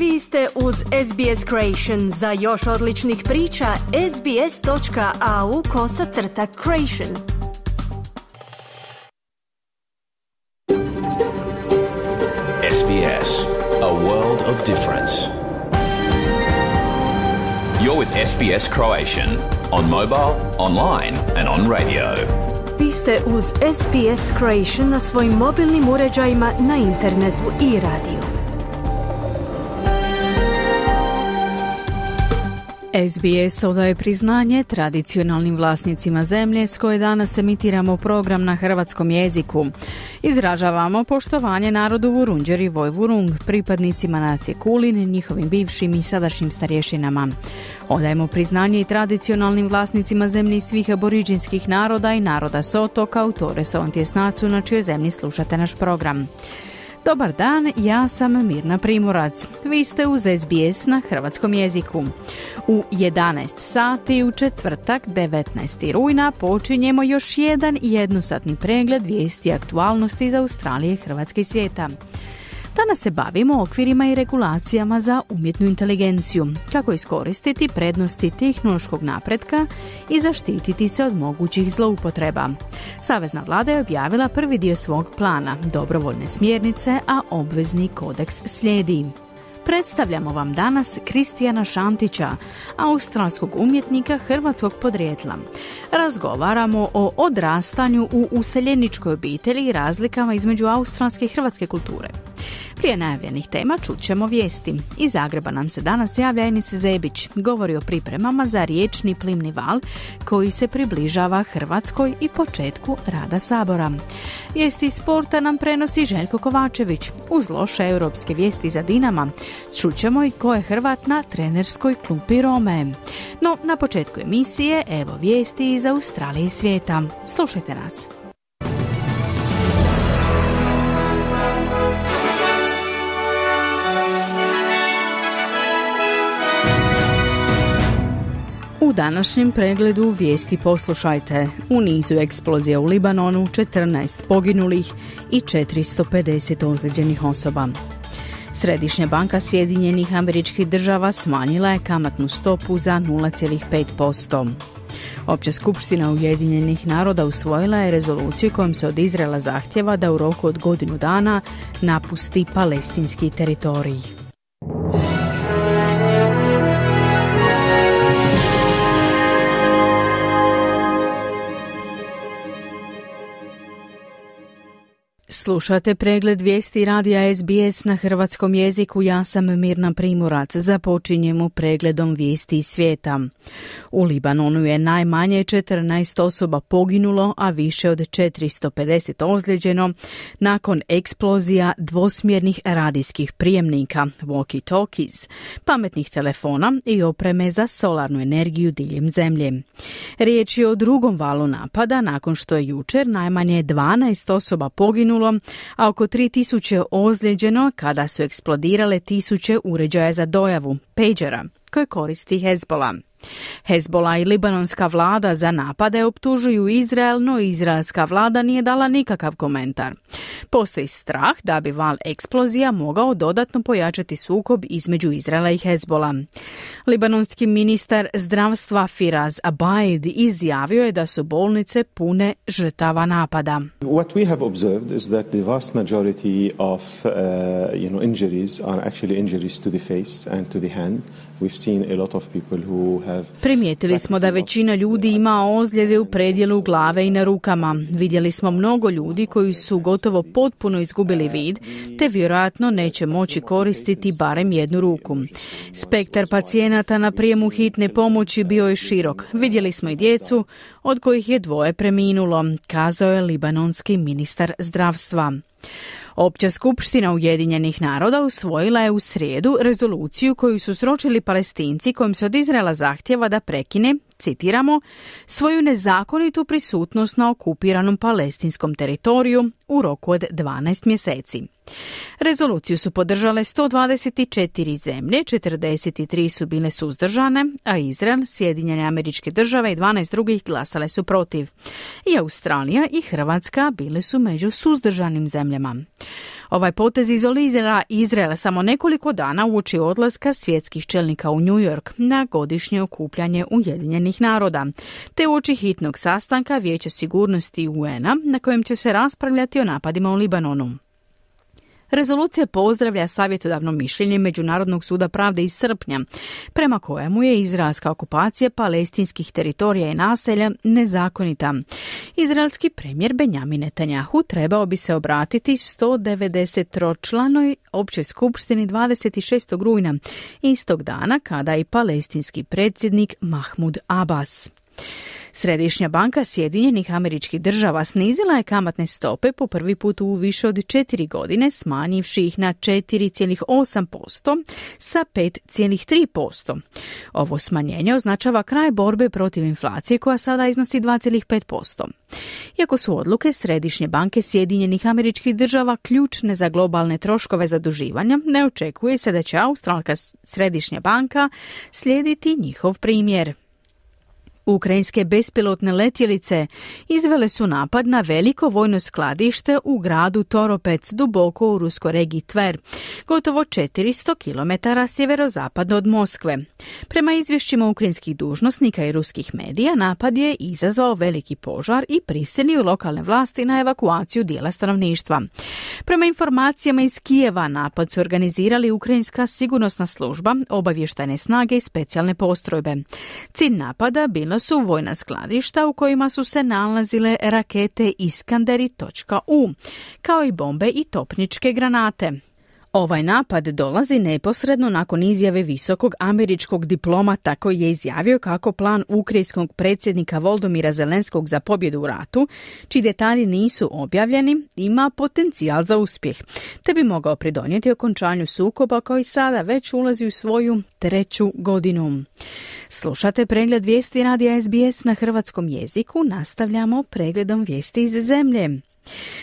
Vi ste uz SBS Creation. Za još odličnih priča, sbs.au kosacrta creation. SBS, a world of difference. You're with SBS Croatian on mobile, online and on radio. Vi ste uz SBS Creation na svojim mobilnim uređajima na internetu i radiju. SBS odaje priznanje tradicionalnim vlasnicima zemlje s koje danas emitiramo program na hrvatskom jeziku. Izražavamo poštovanje narodu Vurunđer i Vojvurung, pripadnicima nacije Kulin, njihovim bivšim i sadašnjim starješinama. Odajemo priznanje i tradicionalnim vlasnicima zemlji svih aboriđinskih naroda i naroda s otoka u Torres Ontjesnacu na čijoj zemlji slušate naš program. Dobar dan, ja sam Mirna Primorac. Vi ste uz SBS na hrvatskom jeziku. U 11 sati u četvrtak 19. rujna počinjemo još jedan jednosatni pregled vijesti aktualnosti iz Australije, Hrvatske i svijeta. Danas se bavimo okvirima i regulacijama za umjetnu inteligenciju, kako iskoristiti prednosti tehnološkog napretka i zaštititi se od mogućih zloupotreba. Savezna vlada je objavila prvi dio svog plana, dobrovoljne smjernice, a obvezni kodeks slijedi. Predstavljamo vam danas Kristijana Šantića, australskog umjetnika hrvatskog podrijetla. Razgovaramo o odrastanju u useljeničkoj obitelji i razlikama između australske i hrvatske kulture. Prije najavljenih tema čućemo vijesti. Iz Zagreba nam se danas javlja Enis Zebić. Govori o pripremama za riječni plimni val koji se približava Hrvatskoj i početku rada Sabora. Vijesti sporta nam prenosi Željko Kovačević. Uz loše europske vijesti za Dinama čućemo i ko je Hrvat na trenerskoj klupi Rome. No, na početku emisije evo vijesti iz Australije i svijeta. Slušajte nas. U današnjem pregledu vijesti poslušajte. U nizu eksplozija u Libanonu 14 poginulih i 450 ozlijeđenih osoba. Središnja banka Sjedinjenih američkih država smanjila je kamatnu stopu za 0,5%. Opća skupština Ujedinjenih naroda usvojila je rezoluciju kojom se od Izraela zahtjeva da u roku od godinu dana napusti palestinski teritorij. Slušate pregled vijesti radija SBS na hrvatskom jeziku. Ja sam Mirna Primorac. Započinjemo pregledom vijesti svijeta. U Libanonu je najmanje 14 osoba poginulo, a više od 450 ozlijeđeno nakon eksplozija dvosmjernih radijskih prijemnika, walkie-talkies, pametnih telefona i opreme za solarnu energiju diljem zemlje. Riječ je o drugom valu napada nakon što je jučer najmanje 12 osoba poginulo a oko 3000 ozlijeđeno kada su eksplodirale tisuće uređaja za dojavu, pagera, koje koristi Hezbola. Hezbola i libanonska vlada za napade optužuju Izrael, no izraelska vlada nije dala nikakav komentar. Postoji strah da bi val eksplozija mogao dodatno pojačati sukob između Izraela i Hezbola. Libanonski ministar zdravstva Firaz Abaid izjavio je da su bolnice pune žrtava napada. What we have observed is that the vast majority of uh, you know injuries are actually injuries to the face and to the hand. We've seen a lot of people who Primijetili smo da većina ljudi ima ozljede u predjelu glave i na rukama. Vidjeli smo mnogo ljudi koji su gotovo potpuno izgubili vid, te vjerojatno neće moći koristiti barem jednu ruku. Spektar pacijenata na prijemu hitne pomoći bio je širok. Vidjeli smo i djecu, od kojih je dvoje preminulo, kazao je libanonski ministar zdravstva. Opća skupština Ujedinjenih naroda usvojila je u srijedu rezoluciju koju su sročili palestinci kojim se od Izraela zahtjeva da prekine citiramo, svoju nezakonitu prisutnost na okupiranom palestinskom teritoriju u roku od 12 mjeseci. Rezoluciju su podržale 124 zemlje, 43 su bile suzdržane, a Izrael, Sjedinjene američke države i 12 drugih glasale su protiv. I Australija i Hrvatska bile su među suzdržanim zemljama. Ovaj potez izolira Izrael samo nekoliko dana uoči odlaska svjetskih čelnika u New York na godišnje okupljanje Ujedinjenih naroda, te uoči hitnog sastanka Vijeća sigurnosti UN-a na kojem će se raspravljati o napadima u Libanonu. Rezolucija pozdravlja savjetodavno mišljenje Međunarodnog suda pravde iz srpnja, prema kojemu je izraelska okupacija palestinskih teritorija i naselja nezakonita. Izraelski premijer Benjamin Netanjahu trebao bi se obratiti 193 članoj općoj skupštini 26. rujna, istog dana kada i palestinski predsjednik Mahmud Abbas. Središnja banka Sjedinjenih američkih država snizila je kamatne stope po prvi put u više od četiri godine, smanjivši ih na 4,8% sa 5,3%. Ovo smanjenje označava kraj borbe protiv inflacije koja sada iznosi 2,5%. Iako su odluke Središnje banke Sjedinjenih američkih država ključne za globalne troškove zaduživanja, ne očekuje se da će Australka Središnja banka slijediti njihov primjer. Ukrajinske bespilotne letjelice izvele su napad na veliko vojno skladište u gradu Toropec duboko u ruskoj regiji Tver, gotovo 400 km sjeverozapadno od Moskve. Prema izvješćima ukrajinskih dužnosnika i ruskih medija, napad je izazvao veliki požar i prisilio lokalne vlasti na evakuaciju dijela stanovništva. Prema informacijama iz Kijeva, napad su organizirali Ukrajinska sigurnosna služba, obavještajne snage i specijalne postrojbe. Cilj napada bilo su vojna skladišta u kojima su se nalazile rakete Iskanderi.u, kao i bombe i topničke granate. Ovaj napad dolazi neposredno nakon izjave visokog američkog diplomata koji je izjavio kako plan ukrajinskog predsjednika Voldomira Zelenskog za pobjedu u ratu, čiji detalji nisu objavljeni, ima potencijal za uspjeh, te bi mogao pridonijeti okončanju sukoba koji sada već ulazi u svoju treću godinu. Slušate pregled vijesti radija SBS na hrvatskom jeziku, nastavljamo pregledom vijesti iz zemlje.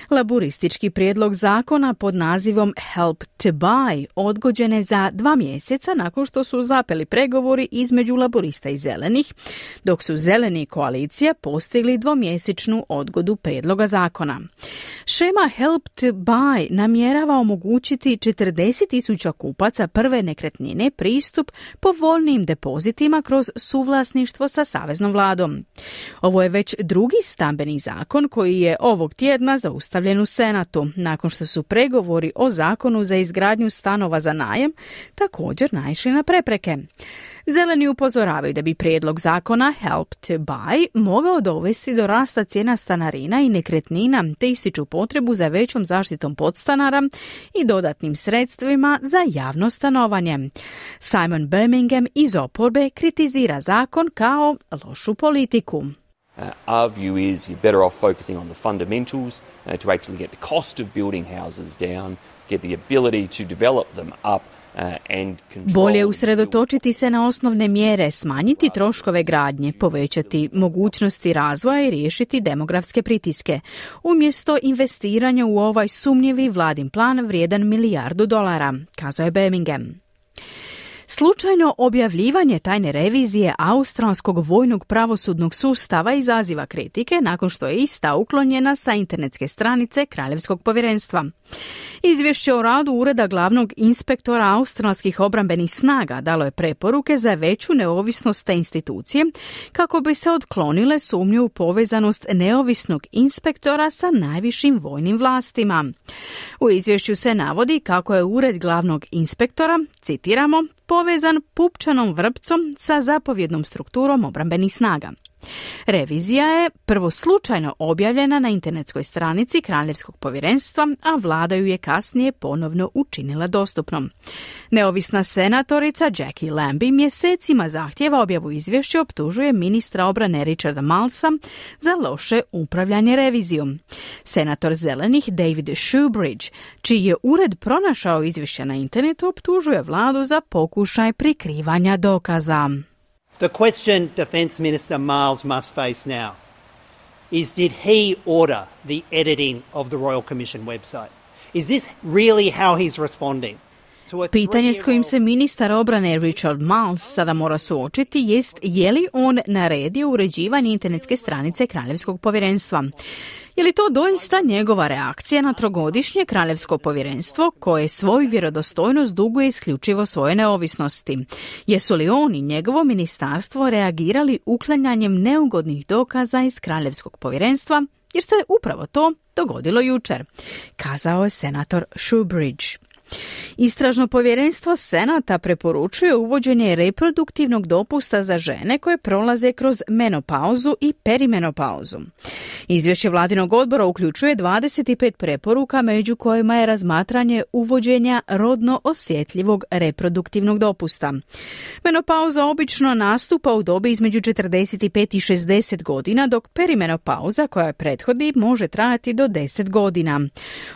Laburistički prijedlog zakona pod nazivom Help to Buy odgođene za dva mjeseca nakon što su zapeli pregovori između laburista i zelenih, dok su zeleni koalicija postigli dvomjesečnu odgodu prijedloga zakona. Šema Help to Buy namjerava omogućiti 40.000 kupaca prve nekretnine pristup povoljnijim depozitima kroz suvlasništvo sa saveznom vladom. Ovo je već drugi stambeni zakon koji je ovog tjedna zaustavljen u Senatu, nakon što su pregovori o zakonu za izgradnju stanova za najem također naišli na prepreke. Zeleni upozoravaju da bi prijedlog zakona Help to Buy mogao dovesti do rasta cijena stanarina i nekretnina te ističu potrebu za većom zaštitom podstanara i dodatnim sredstvima za javno stanovanje. Simon Birmingham iz oporbe kritizira zakon kao lošu politiku. Uh, our view is you're better off focusing on the fundamentals uh, to actually get the cost of building houses down, get the ability to develop them up. Uh, Bolje usredotočiti se na osnovne mjere, smanjiti troškove gradnje, povećati mogućnosti razvoja i riješiti demografske pritiske, umjesto investiranja u ovaj sumnjivi vladin plan vrijedan milijardu dolara, kazao je Birmingham. Slučajno objavljivanje tajne revizije australskog vojnog pravosudnog sustava izaziva kritike nakon što je ista uklonjena sa internetske stranice Kraljevskog povjerenstva. Izvješće o radu Ureda glavnog inspektora australskih obrambenih snaga dalo je preporuke za veću neovisnost te institucije kako bi se odklonile sumnje u povezanost neovisnog inspektora sa najvišim vojnim vlastima. U izvješću se navodi kako je Ured glavnog inspektora, citiramo, povezan pupčanom vrpcom sa zapovjednom strukturom obrambenih snaga. Revizija je prvo slučajno objavljena na internetskoj stranici Kraljevskog povjerenstva, a vlada ju je kasnije ponovno učinila dostupnom. Neovisna senatorica Jackie Lambie mjesecima zahtjeva objavu izvješća optužuje ministra obrane Richarda Malsa za loše upravljanje revizijom. Senator zelenih David Shoebridge, čiji je ured pronašao izvješća na internetu, optužuje vladu za pokušaj prikrivanja dokaza. The question Defence Minister Miles must face now is did he order the editing of the Royal Commission website? Is this really how he's responding? Pitanje s kojim se ministar obrane Richard Miles sada mora suočiti jest je li on naredio uređivanje internetske stranice Kraljevskog povjerenstva. Je li to doista njegova reakcija na trogodišnje kraljevsko povjerenstvo koje svoju vjerodostojnost duguje isključivo svoje neovisnosti? Jesu li on i njegovo ministarstvo reagirali uklanjanjem neugodnih dokaza iz kraljevskog povjerenstva jer se upravo to dogodilo jučer, kazao je senator Shoebridge. Istražno povjerenstvo Senata preporučuje uvođenje reproduktivnog dopusta za žene koje prolaze kroz menopauzu i perimenopauzu. Izvješće vladinog odbora uključuje 25 preporuka među kojima je razmatranje uvođenja rodno osjetljivog reproduktivnog dopusta. Menopauza obično nastupa u dobi između 45 i 60 godina, dok perimenopauza koja je prethodi može trajati do 10 godina.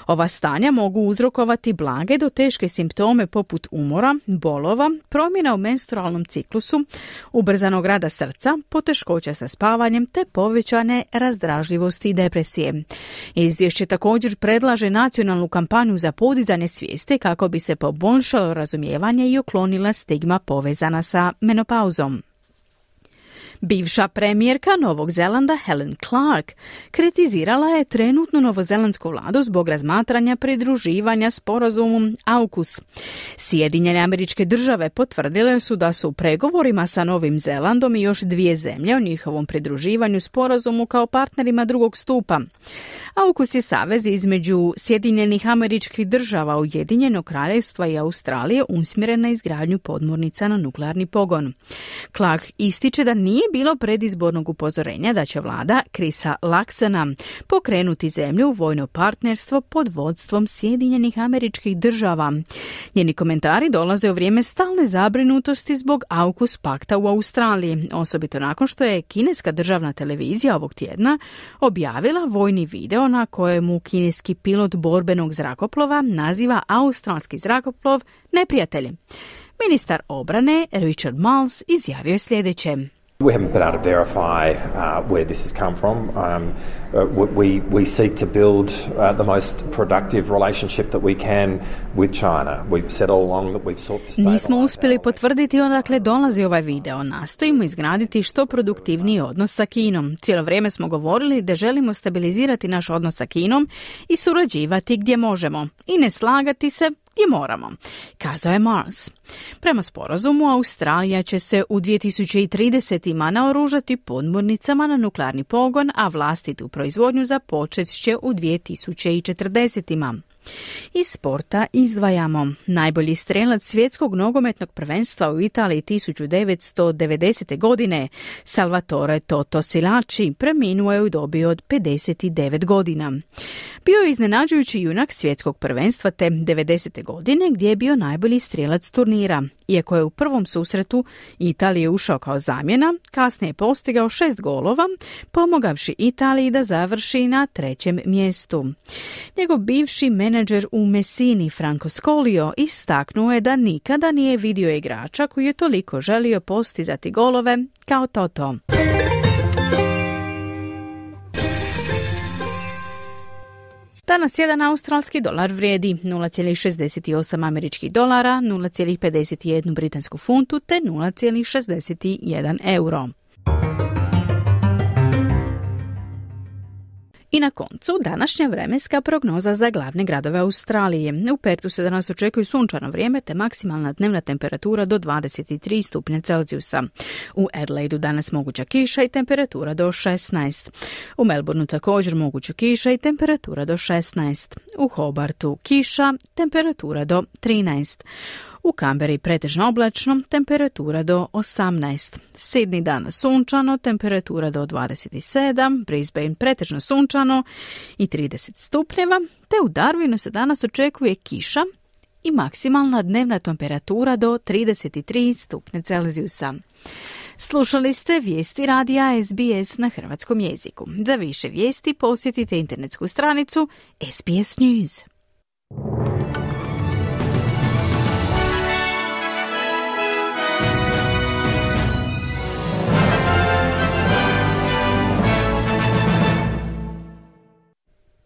Ova stanja mogu uzrokovati blage do teške simptome poput umora, bolova, promjena u menstrualnom ciklusu, ubrzanog rada srca, poteškoća sa spavanjem te povećane razdražljivosti i depresije. Izvješće također predlaže nacionalnu kampanju za podizanje svijeste kako bi se poboljšalo razumijevanje i uklonila stigma povezana sa menopauzom. Bivša premijerka Novog Zelanda Helen Clark kritizirala je trenutnu novozelandsku vladu zbog razmatranja pridruživanja sporazumom AUKUS. Sjedinjene američke države potvrdile su da su u pregovorima sa Novim Zelandom i još dvije zemlje o njihovom pridruživanju sporazumu kao partnerima drugog stupa. AUKUS je savez između Sjedinjenih američkih država, Ujedinjenog kraljevstva i Australije usmjeren na izgradnju podmornica na nuklearni pogon. Clark ističe da nije bilo predizbornog upozorenja da će vlada Krisa Laksana pokrenuti zemlju u vojno partnerstvo pod vodstvom Sjedinjenih američkih država. Njeni komentari dolaze u vrijeme stalne zabrinutosti zbog AUKUS pakta u Australiji, osobito nakon što je kineska državna televizija ovog tjedna objavila vojni video na kojemu kineski pilot borbenog zrakoplova naziva australski zrakoplov neprijateljem. Ministar obrane Richard Miles izjavio je sljedeće. We haven't been able to verify uh, where this has come from. Um, uh, we, we seek to build uh, the most productive relationship that we can with China. We've said all along that we've sought to Nismo uspjeli potvrditi odakle dolazi ovaj video. Nastojimo izgraditi što produktivniji odnos sa Kinom. Cijelo vrijeme smo govorili da želimo stabilizirati naš odnos sa Kinom i surađivati gdje možemo. I ne slagati se gdje moramo, kazao je Mars. Prema sporazumu, Australija će se u 2030. naoružati podmornicama na nuklearni pogon, a vlastitu proizvodnju započet će u 2040. Iz sporta izdvajamo najbolji strelac svjetskog nogometnog prvenstva u Italiji 1990. godine Salvatore Toto Silaci preminuo je u dobi od 59 godina. Bio je iznenađujući junak svjetskog prvenstva te 90. godine gdje je bio najbolji strelac turnira. Iako je u prvom susretu Italije ušao kao zamjena, kasnije je postigao šest golova, pomogavši Italiji da završi na trećem mjestu. Njegov bivši menadžer u Messini Franco Scolio istaknuo je da nikada nije vidio igrača koji je toliko želio postizati golove kao Toto. Danas jedan australski dolar vrijedi 0,68 američkih dolara, 0,51 britansku funtu te 0,61 euro. I na koncu današnja vremenska prognoza za glavne gradove Australije. U Pertu se danas očekuje sunčano vrijeme te maksimalna dnevna temperatura do 23 stupnja Celzijusa. U Adelaidu danas moguća kiša i temperatura do 16. U Melbourneu također moguća kiša i temperatura do 16. U Hobartu kiša, temperatura do 13. U Kamberi pretežno oblačno, temperatura do 18. Sidni dan sunčano, temperatura do 27. Brisbane pretežno sunčano i 30 stupnjeva. Te u Darwinu se danas očekuje kiša i maksimalna dnevna temperatura do 33 stupnje Celzijusa. Slušali ste vijesti radija SBS na hrvatskom jeziku. Za više vijesti posjetite internetsku stranicu SBS News.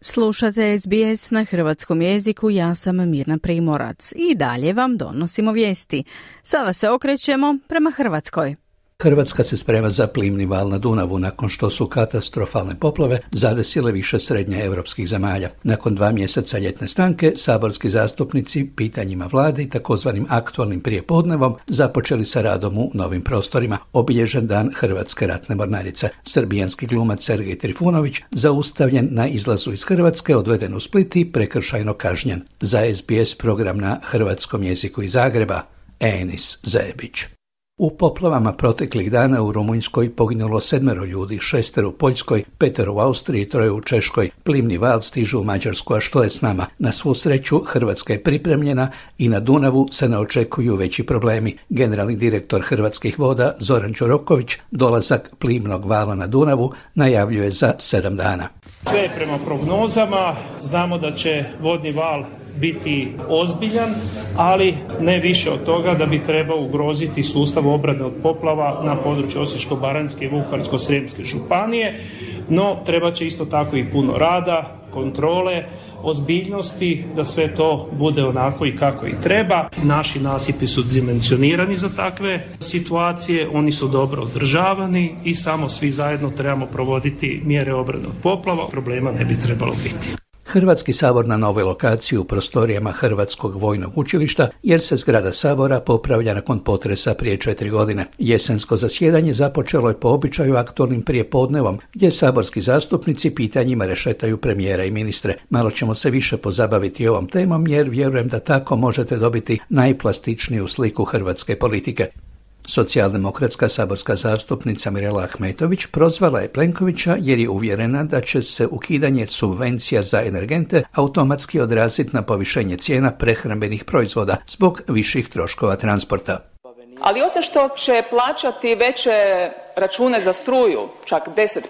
Slušate SBS na hrvatskom jeziku, ja sam Mirna Primorac i dalje vam donosimo vijesti. Sada se okrećemo prema Hrvatskoj. Hrvatska se sprema za plimni val na Dunavu nakon što su katastrofalne poplave zadesile više srednje europskih zemalja. Nakon dva mjeseca ljetne stanke, saborski zastupnici pitanjima vlade i takozvanim aktualnim prijepodnevom započeli sa radom u novim prostorima. Obilježen dan Hrvatske ratne mornarice. Srbijanski glumac Sergej Trifunović zaustavljen na izlazu iz Hrvatske, odveden u Split i prekršajno kažnjen. Za SBS program na hrvatskom jeziku iz Zagreba, Enis Zebić. U poplavama proteklih dana u Rumunjskoj poginulo sedmero ljudi, šestero u Poljskoj, petero u Austriji, troje u Češkoj, plimni val stižu u Mađarsku, a što je s nama? Na svu sreću Hrvatska je pripremljena i na Dunavu se ne očekuju veći problemi. Generalni direktor Hrvatskih voda Zoran Čoroković dolazak plimnog vala na Dunavu najavljuje za sedam dana. Sve prema prognozama, znamo da će vodni val biti ozbiljan, ali ne više od toga da bi trebao ugroziti sustav obrane od poplava na području Osječko-baranjske i Vukovarsko-srijemske županije, no treba će isto tako i puno rada, kontrole, ozbiljnosti, da sve to bude onako i kako i treba. Naši nasipi su dimensionirani za takve situacije, oni su dobro održavani i samo svi zajedno trebamo provoditi mjere obrane od poplava, problema ne bi trebalo biti. Hrvatski sabor na novoj lokaciji u prostorijama Hrvatskog vojnog učilišta, jer se zgrada sabora popravlja nakon potresa prije četiri godine. Jesensko zasjedanje započelo je po običaju aktualnim prijepodnevom, gdje saborski zastupnici pitanjima rešetaju premijera i ministre. Malo ćemo se više pozabaviti ovom temom, jer vjerujem da tako možete dobiti najplastičniju sliku hrvatske politike. Socijaldemokratska saborska zastupnica Mirela Ahmetović prozvala je Plenkovića jer je uvjerena da će se ukidanje subvencija za energente automatski odraziti na povišenje cijena prehrambenih proizvoda zbog viših troškova transporta. Ali osim što će plaćati veće račune za struju, čak 10%,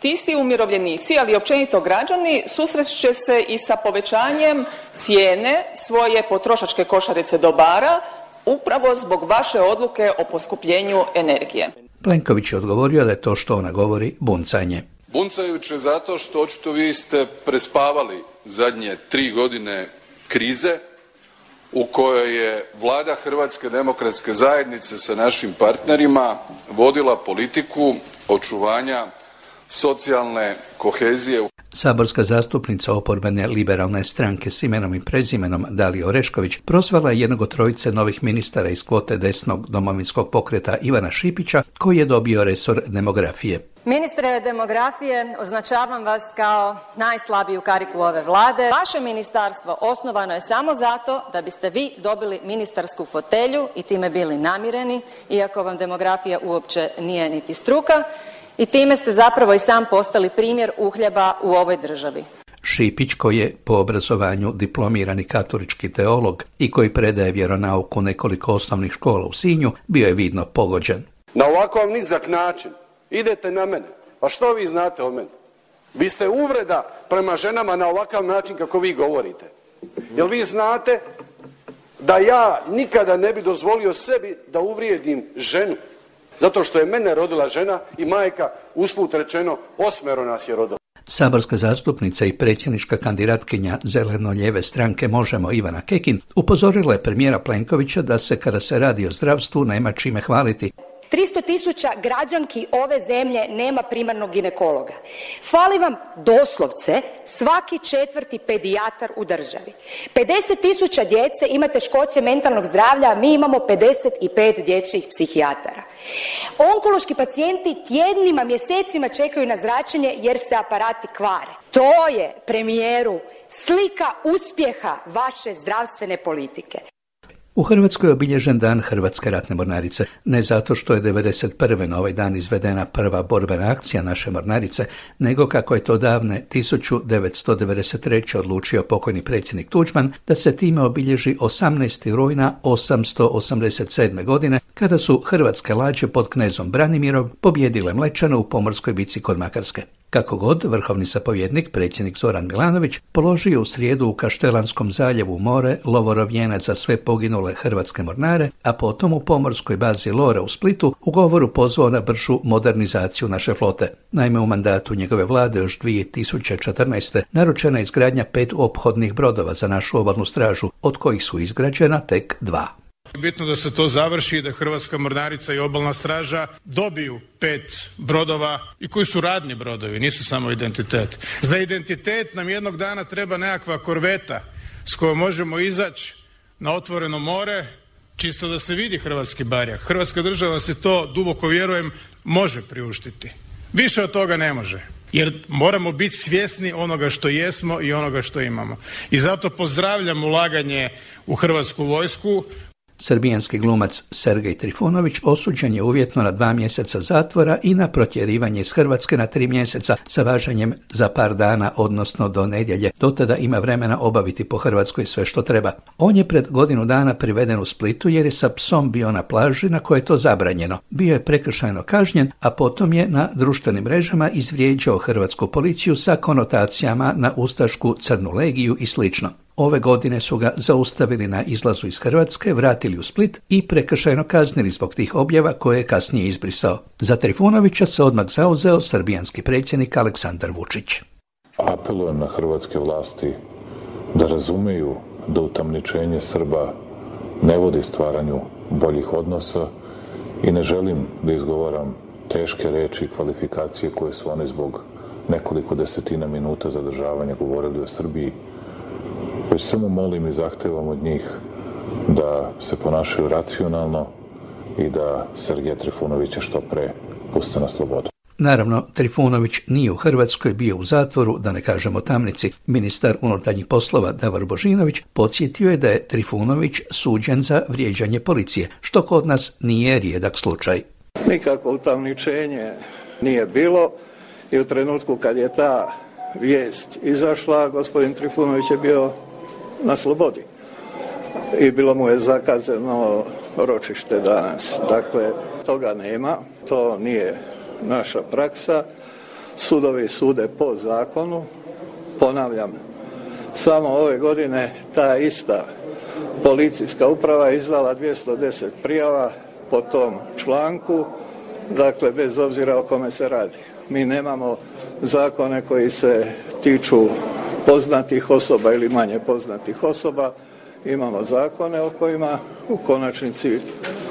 ti isti umirovljenici, ali općenito građani, susreće se i sa povećanjem cijene svoje potrošačke košarice dobara upravo zbog vaše odluke o poskupljenju energije. Plenković je odgovorio da je to što ona govori buncanje. Buncajuće zato što očito vi ste prespavali zadnje tri godine krize u kojoj je vlada Hrvatske demokratske zajednice sa našim partnerima vodila politiku očuvanja socijalne kohezije. Saborska zastupnica oporbene liberalne stranke s imenom i prezimenom Dalija Orešković prozvala je jednog od trojice novih ministara iz kvote desnog domovinskog pokreta Ivana Šipića koji je dobio resor demografije. Ministre demografije, označavam vas kao najslabiju kariku ove vlade. Vaše ministarstvo osnovano je samo zato da biste vi dobili ministarsku fotelju i time bili namireni, iako vam demografija uopće nije niti struka i time ste zapravo i sam postali primjer uhljeba u ovoj državi. Šipić koji je po obrazovanju diplomirani katolički teolog i koji predaje vjeronauku nekoliko osnovnih škola u Sinju, bio je vidno pogođen. Na ovakav nizak način idete na mene. Pa što vi znate o meni? Vi ste uvreda prema ženama na ovakav način kako vi govorite. Jel vi znate da ja nikada ne bi dozvolio sebi da uvrijedim ženu? Zato što je mene rodila žena i majka, usput rečeno, osmero nas je rodila. Saborska zastupnica i predsjednička kandidatkinja zeleno-lijeve stranke Možemo Ivana Kekin upozorila je premijera Plenkovića da se kada se radi o zdravstvu nema čime hvaliti. 300 tisuća građanki ove zemlje nema primarnog ginekologa. Fali vam doslovce svaki četvrti pedijatar u državi. 50 tisuća djece ima teškoće mentalnog zdravlja, a mi imamo 55 dječjih psihijatara. Onkološki pacijenti tjednima, mjesecima čekaju na zračenje jer se aparati kvare. To je premijeru slika uspjeha vaše zdravstvene politike. U Hrvatskoj je obilježen dan Hrvatske ratne mornarice, ne zato što je 1991. na ovaj dan izvedena prva borbena akcija naše mornarice, nego kako je to davne 1993. odlučio pokojni predsjednik Tuđman da se time obilježi 18. rujna 887. godine, kada su hrvatske lađe pod knezom Branimirom pobjedile Mlečane u pomorskoj bici kod Makarske. Kako god, vrhovni zapovjednik, predsjednik Zoran Milanović, položio u srijedu u Kaštelanskom zaljevu more lovorovjenac za sve poginule hrvatske mornare, a potom u pomorskoj bazi Lora u Splitu u govoru pozvao na bržu modernizaciju naše flote. Naime, u mandatu njegove vlade još 2014. naručena je izgradnja pet ophodnih brodova za našu obalnu stražu, od kojih su izgrađena tek dva. Bitno da se to završi i da Hrvatska mornarica i obalna straža dobiju pet brodova i koji su radni brodovi, nisu samo identitet. Za identitet nam jednog dana treba nekakva korveta s kojom možemo izaći na otvoreno more, čisto da se vidi hrvatski barjak. Hrvatska država se to, duboko vjerujem, može priuštiti. Više od toga ne može. Jer moramo biti svjesni onoga što jesmo i onoga što imamo. I zato pozdravljam ulaganje u hrvatsku vojsku, Srbijanski glumac Sergej Trifunović osuđen je uvjetno na dva mjeseca zatvora i na protjerivanje iz Hrvatske na tri mjeseca sa važenjem za par dana, odnosno do nedjelje. Do tada ima vremena obaviti po Hrvatskoj sve što treba. On je pred godinu dana priveden u Splitu jer je sa psom bio na plaži na kojoj je to zabranjeno. Bio je prekršajno kažnjen, a potom je na društvenim mrežama izvrijeđao hrvatsku policiju sa konotacijama na ustašku crnu legiju i slično. Ove godine su ga zaustavili na izlazu iz Hrvatske, vratili u Split i prekršajno kaznili zbog tih objava koje je kasnije izbrisao. Za Trifunovića se odmah zauzeo srbijanski predsjednik Aleksandar Vučić. Apelujem na hrvatske vlasti da razumeju da utamničenje Srba ne vodi stvaranju boljih odnosa i ne želim da izgovaram teške reči i kvalifikacije koje su oni zbog nekoliko desetina minuta zadržavanja govorili o Srbiji već samo molim i zahtevam od njih da se ponašaju racionalno i da Sergeja Trifunovića što pre puste na slobodu. Naravno, Trifunović nije u Hrvatskoj bio u zatvoru, da ne kažemo tamnici. Ministar unutarnjih poslova Davor Božinović podsjetio je da je Trifunović suđen za vrijeđanje policije, što kod nas nije rijedak slučaj. Nikako utamničenje nije bilo i u trenutku kad je ta vijest izašla, gospodin Trifunović je bio na slobodi i bilo mu je zakazano ročište danas. Dakle, toga nema, to nije naša praksa. Sudovi sude po zakonu. Ponavljam, samo ove godine ta ista policijska uprava izdala 210 prijava po tom članku, dakle bez obzira o kome se radi. Mi nemamo zakone koji se tiču poznatih osoba ili manje poznatih osoba. Imamo zakone o kojima u konačnici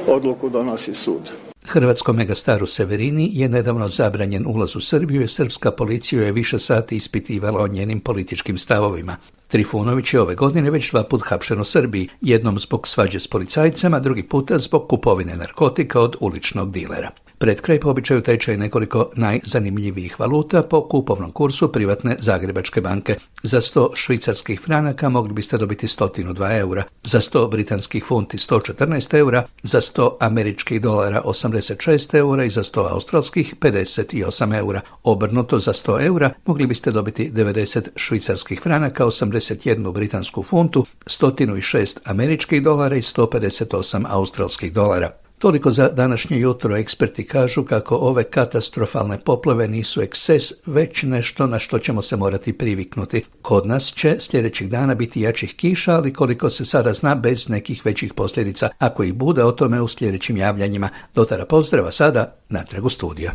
odluku donosi sud. Hrvatskom megastaru Severini je nedavno zabranjen ulaz u Srbiju i srpska policija je više sati ispitivala o njenim političkim stavovima. Trifunović je ove godine već dva put hapšen u Srbiji, jednom zbog svađe s policajcem, a drugi puta zbog kupovine narkotika od uličnog dilera. Pred kraj po običaju tečaj nekoliko najzanimljivijih valuta po kupovnom kursu privatne Zagrebačke banke. Za 100 švicarskih franaka mogli biste dobiti 102 eura, za 100 britanskih funti 114 eura, za 100 američkih dolara 86 eura i za 100 australskih 58 eura. Obrnuto za 100 eura mogli biste dobiti 90 švicarskih franaka, 81 britansku funtu, 106 američkih dolara i 158 australskih dolara. Toliko za današnje jutro eksperti kažu kako ove katastrofalne poplave nisu ekses, već nešto na što ćemo se morati priviknuti. Kod nas će sljedećih dana biti jačih kiša, ali koliko se sada zna bez nekih većih posljedica. Ako ih bude o tome u sljedećim javljanjima. Dotara pozdrava sada, natrag u studija.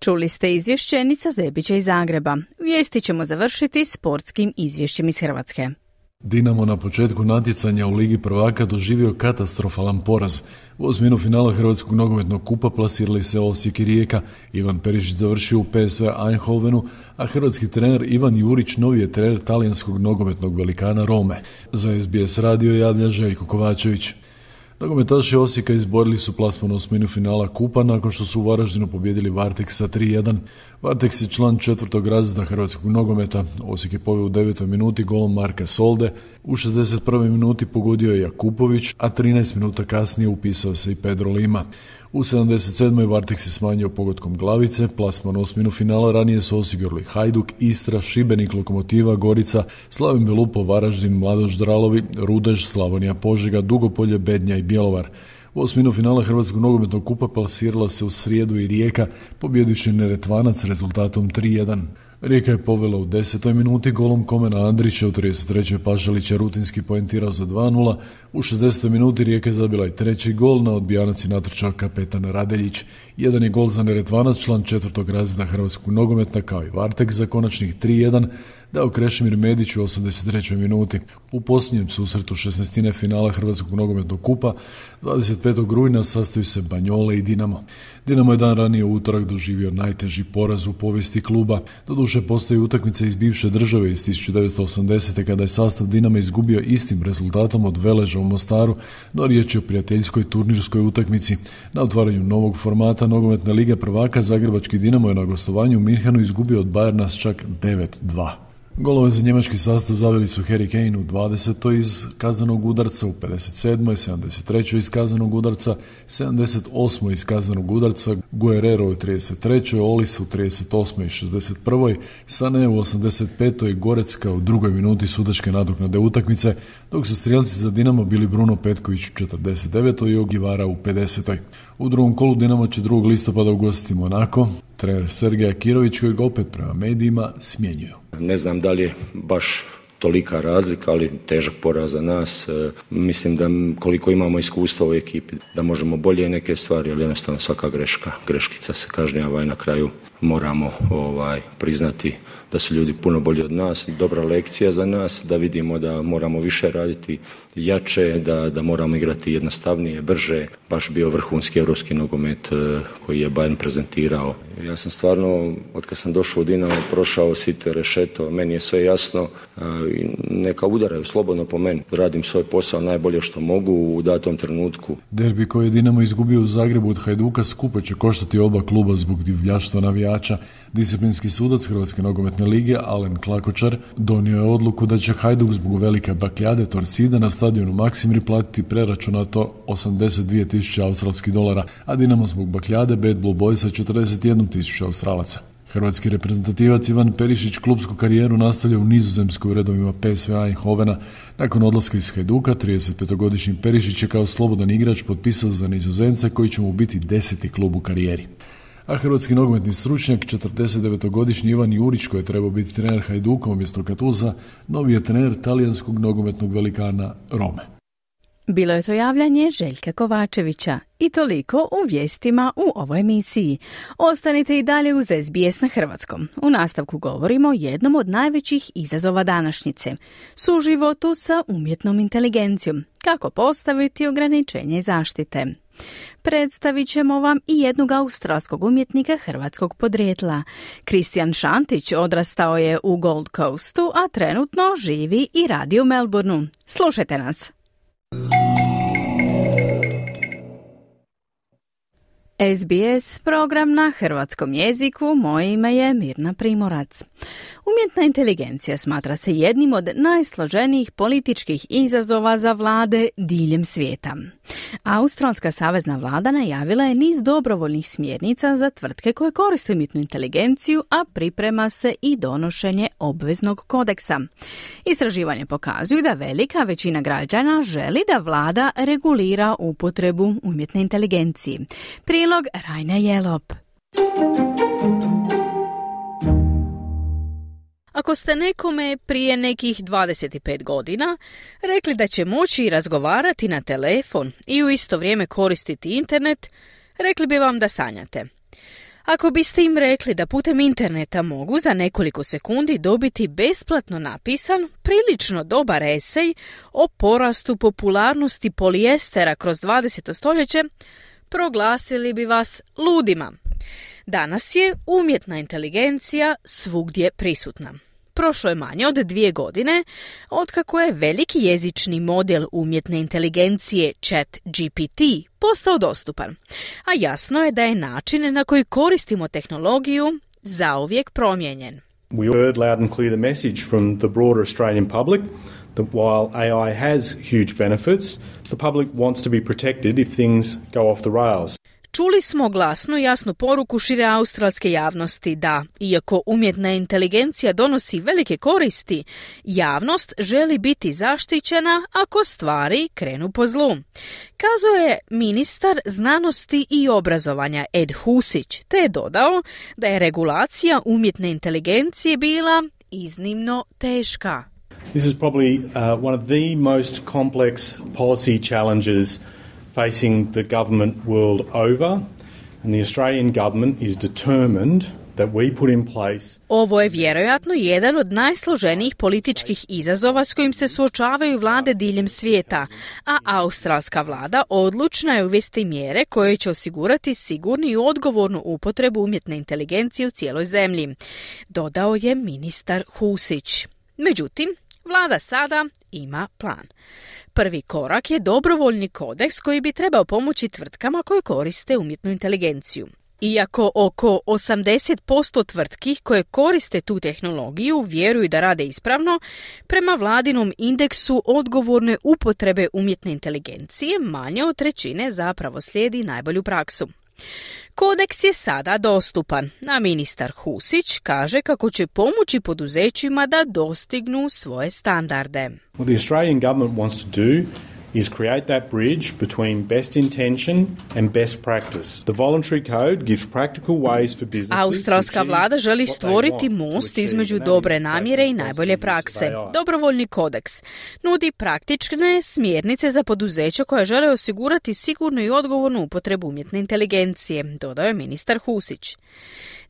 Čuli ste izvješće Nica Zebića iz Zagreba. Vijesti ćemo završiti sportskim izvješćem iz Hrvatske. Dinamo na početku natjecanja u Ligi prvaka doživio katastrofalan poraz. U osminu finala Hrvatskog nogometnog kupa plasirali se Osijek i Rijeka. Ivan Perišić završio u PSV Eindhovenu, a hrvatski trener Ivan Jurić novi je trener talijanskog nogometnog velikana Rome. Za SBS radio javlja Željko Kovačević. Nogometaši Osijeka izborili su plasman osminu finala Kupa nakon što su u Varaždinu pobjedili Vartek sa 3-1. Varteks je član četvrtog razreda hrvatskog nogometa. Osijek je poveo u devetoj minuti golom Marka Solde. U 61. minuti pogodio je Jakupović, a 13 minuta kasnije upisao se i Pedro Lima. U 77. Vartek se smanjio pogodkom glavice, plasman osminu finala ranije su osigurali Hajduk, Istra, Šibenik, Lokomotiva, Gorica, Slavim Belupo, Varaždin, Mladoš Dralovi, Rudež, Slavonija Požega, Dugopolje, Bednja i Bjelovar. U osminu finala Hrvatskog nogometnog kupa plasirala se u srijedu i Rijeka, pobjedivši Neretvanac rezultatom 3-1. Rijeka je povela u desetoj minuti golom Komena Andrića, u 33. Pašalića rutinski poentirao za 2-0, u 60. minuti Rijeka je zabila i treći gol, na odbijanac i natrčao kapetan Radeljić. Jedan je gol za Neretvanac, član četvrtog razreda Hrvatskog nogometa, kao i Vartek za konačnih 3-1, dao Krešimir Medić u 83. minuti. U posljednjem susretu 16. finala Hrvatskog nogometnog kupa 25. rujna sastaju se Banjole i Dinamo. Dinamo je dan ranije utorak doživio najteži poraz u povijesti kluba. Doduše postoji utakmica iz bivše države iz 1980. kada je sastav Dinama izgubio istim rezultatom od Veleža u Mostaru, no riječ je o prijateljskoj turnirskoj utakmici. Na otvaranju novog formata nogometne lige prvaka Zagrebački Dinamo je na gostovanju u Minhenu izgubio od Bajerna s čak 9-2. Golove za njemački sastav zaveli su Harry Kane u 20. iz kaznenog udarca, u 57. 73. iz kaznenog udarca, 78. iz kaznenog udarca, Guerrero u 33. Olis u 38. i 61. Sane u 85. i Gorecka u drugoj minuti sudačke nadoknade utakmice, dok su strijelci za Dinamo bili Bruno Petković u 49. i Ogivara u 50. U drugom kolu Dinamo će 2. listopada ugostiti Monako, trener Sergeja Kirović kojeg opet prema medijima smjenjuju. Ne znam da li je baš tolika razlika, ali težak poraz za nas. E, mislim da koliko imamo iskustva u ekipi, da možemo bolje neke stvari, ali jednostavno svaka greška, greškica se kažnjava i na kraju moramo ovaj, priznati da su ljudi puno bolji od nas, dobra lekcija za nas, da vidimo da moramo više raditi jače, da, da moramo igrati jednostavnije, brže, baš bio vrhunski europski nogomet e, koji je Bayern prezentirao. Ja sam stvarno, od kad sam došao u Dinamo, prošao sito rešeto, meni je sve jasno, e, neka udaraju slobodno po meni. Radim svoj posao najbolje što mogu u datom trenutku. Derbi koji je Dinamo izgubio u Zagrebu od Hajduka skupo će koštati oba kluba zbog divljaštva navijača. Disciplinski sudac Hrvatske nogometne lige Alen Klakočar donio je odluku da će Hajduk zbog velike bakljade Torsida na stadionu Maksimri platiti preračunato 82 tisuće australskih dolara, a Dinamo zbog bakljade Bad Blue Boysa 41 tisuća australaca. Hrvatski reprezentativac Ivan Perišić klubsku karijeru nastavlja u nizozemskoj u redovima PSV Eindhovena. Nakon odlaska iz Hajduka, 35-godišnji Perišić je kao slobodan igrač potpisao za nizozemce koji će mu biti deseti klub u karijeri a hrvatski nogometni stručnjak, 49-godišnji Ivan Jurić, koji je trebao biti trener Hajduka umjesto Katuza, novi je trener talijanskog nogometnog velikana Rome. Bilo je to javljanje Željka Kovačevića i toliko u vijestima u ovoj emisiji. Ostanite i dalje uz SBS na Hrvatskom. U nastavku govorimo o jednom od najvećih izazova današnjice, suživotu sa umjetnom inteligencijom, kako postaviti ograničenje zaštite. Predstavit ćemo vam i jednog australskog umjetnika hrvatskog podrijetla. Kristijan Šantić odrastao je u Gold Coastu, a trenutno živi i radi u Melbourneu. Slušajte nas! Mm-hmm. SBS program na hrvatskom jeziku, moje ime je Mirna Primorac. Umjetna inteligencija smatra se jednim od najsloženijih političkih izazova za vlade diljem svijeta. Australska savezna vlada najavila je niz dobrovoljnih smjernica za tvrtke koje koriste umjetnu inteligenciju, a priprema se i donošenje obveznog kodeksa. Istraživanje pokazuju da velika većina građana želi da vlada regulira upotrebu umjetne inteligencije. Rajna Jelop. Ako ste nekome prije nekih 25 godina rekli da će moći razgovarati na telefon i u isto vrijeme koristiti internet, rekli bi vam da sanjate. Ako biste im rekli da putem interneta mogu za nekoliko sekundi dobiti besplatno napisan, prilično dobar esej o porastu popularnosti polijestera kroz 20. stoljeće, proglasili bi vas ludima. Danas je umjetna inteligencija svugdje prisutna. Prošlo je manje od dvije godine otkako je veliki jezični model umjetne inteligencije Chat GPT postao dostupan, a jasno je da je način na koji koristimo tehnologiju zauvijek promijenjen. We heard loud and clear the message from the broader Australian public that while AI has huge benefits, the public wants to be protected if things go off the rails. Čuli smo glasnu i jasnu poruku šire australske javnosti da, iako umjetna inteligencija donosi velike koristi, javnost želi biti zaštićena ako stvari krenu po zlu. Kazao je ministar znanosti i obrazovanja Ed Husić, te je dodao da je regulacija umjetne inteligencije bila iznimno teška. This is probably uh, one of the most complex policy challenges facing the government world over, and the Australian government is determined that we put in place Ovo je vjerojatno jedan od najsloženijih političkih izazova s kojim se suočavaju vlade diljem svijeta, a australska vlada odlučna je uvesti mjere koje će osigurati sigurnu i odgovornu upotrebu umjetne inteligencije u cijeloj zemlji, dodao je ministar Husić. Međutim, Vlada sada ima plan. Prvi korak je dobrovoljni kodeks koji bi trebao pomoći tvrtkama koje koriste umjetnu inteligenciju. Iako oko 80% tvrtki koje koriste tu tehnologiju vjeruju da rade ispravno, prema vladinom indeksu odgovorne upotrebe umjetne inteligencije manje od trećine zapravo slijedi najbolju praksu. Kodeks je sada dostupan, a ministar Husić kaže kako će pomoći poduzećima da dostignu svoje standarde. What the Australian government wants to do is create that bridge between best intention and best practice. The voluntary code gives practical ways for businesses Australska vlada želi stvoriti most između dobre namjere i najbolje prakse. Dobrovoljni kodeks nudi praktične smjernice za poduzeća koja žele osigurati sigurnu i odgovornu upotrebu umjetne inteligencije, dodao je ministar Husić.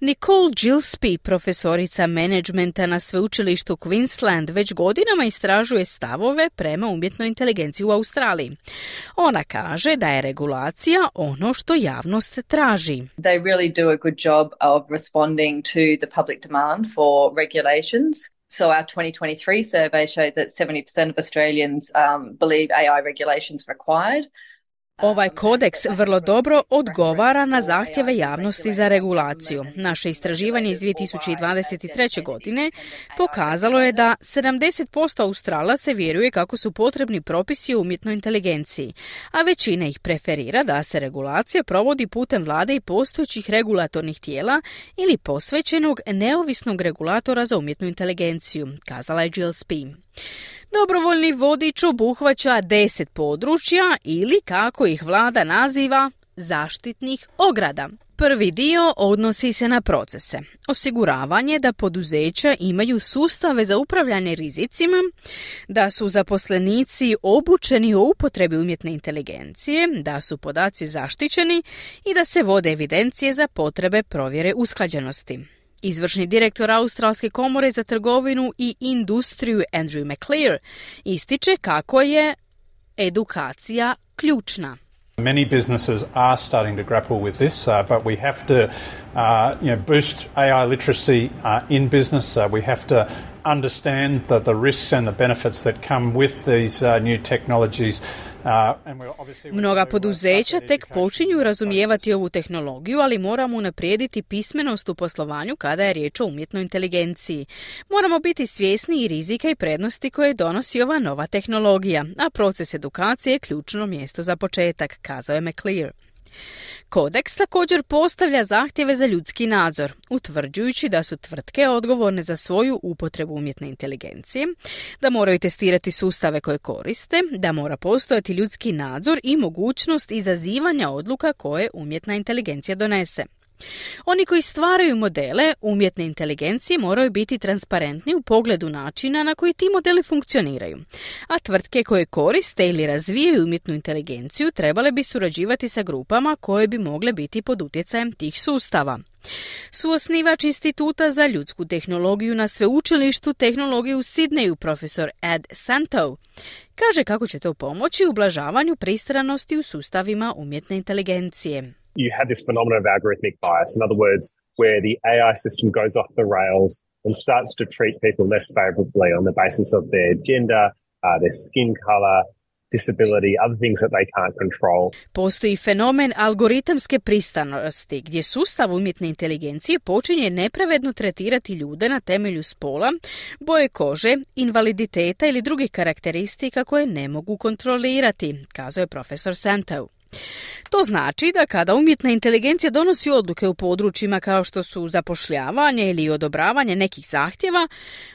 Nicole Gillespie, profesorica menadžmenta na sveučilištu Queensland, već godinama istražuje stavove prema umjetnoj inteligenciji u Australiji. Ona kaže da je regulacija ono što javnost traži. They really do a good job of responding to the public demand for regulations. So our 2023 survey showed that 70% of Australians um, believe AI regulations required. Ovaj kodeks vrlo dobro odgovara na zahtjeve javnosti za regulaciju. Naše istraživanje iz 2023. godine pokazalo je da 70% Australaca vjeruje kako su potrebni propisi o umjetnoj inteligenciji, a većina ih preferira da se regulacija provodi putem vlade i postojećih regulatornih tijela ili posvećenog neovisnog regulatora za umjetnu inteligenciju, kazala je Jill Spee. Dobrovoljni vodič obuhvaća deset područja ili kako ih vlada naziva zaštitnih ograda. Prvi dio odnosi se na procese. Osiguravanje da poduzeća imaju sustave za upravljanje rizicima, da su zaposlenici obučeni u upotrebi umjetne inteligencije, da su podaci zaštićeni i da se vode evidencije za potrebe provjere usklađenosti. Izvršni direktor Australske komore za trgovinu i industriju Andrew McClear ističe kako je edukacija ključna. Many businesses are starting to grapple with this, uh, but we have to, uh, you know, boost AI literacy uh, in business. Uh, we have to understand the, the risks and the benefits that come with these uh, new technologies. Uh, Mnoga poduzeća tek počinju razumijevati ovu tehnologiju, ali moramo unaprijediti pismenost u poslovanju kada je riječ o umjetnoj inteligenciji. Moramo biti svjesni i rizika i prednosti koje donosi ova nova tehnologija, a proces edukacije je ključno mjesto za početak, kazao je McClear. Kodeks također postavlja zahtjeve za ljudski nadzor, utvrđujući da su tvrtke odgovorne za svoju upotrebu umjetne inteligencije, da moraju testirati sustave koje koriste, da mora postojati ljudski nadzor i mogućnost izazivanja odluka koje umjetna inteligencija donese. Oni koji stvaraju modele umjetne inteligencije moraju biti transparentni u pogledu načina na koji ti modeli funkcioniraju, a tvrtke koje koriste ili razvijaju umjetnu inteligenciju trebale bi surađivati sa grupama koje bi mogle biti pod utjecajem tih sustava. Suosnivač Instituta za ljudsku tehnologiju na sveučilištu tehnologije u Sidneju, profesor Ed Santo, kaže kako će to pomoći u ublažavanju pristranosti u sustavima umjetne inteligencije. You have this phenomenon of algorithmic bias. In other words, where the AI system goes off the rails and starts to treat people less favorably on the basis of their gender, uh, their skin color, disability, other things that they can't control. Postoji fenomen algoritamske pristanosti gdje sustav umjetne inteligencije počinje nepravedno tretirati ljude na temelju spola, boje kože, invaliditeta ili drugih karakteristika koje ne mogu kontrolirati, kazao je profesor Santow. To znači da kada umjetna inteligencija donosi odluke u područjima kao što su zapošljavanje ili odobravanje nekih zahtjeva,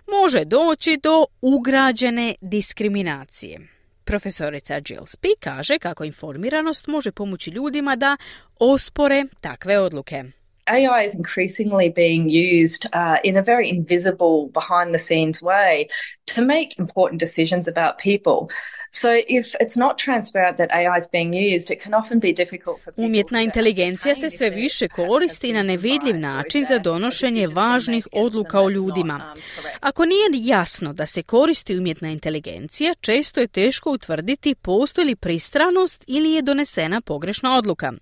može doći do ugrađene diskriminacije. Profesorica Jill Spee kaže kako informiranost može pomoći ljudima da ospore takve odluke. AI is increasingly being used uh, in a very invisible, behind the scenes way to make important decisions about people. So if it's not transparent that AI is being used, it can often be difficult for people Umjetna inteligencija se sve više koristi na nevidljiv način za donošenje važnih odluka o ljudima. Ako nije jasno da se koristi umjetna inteligencija, često je teško utvrditi postoji li pristranost ili je donesena pogrešna odluka,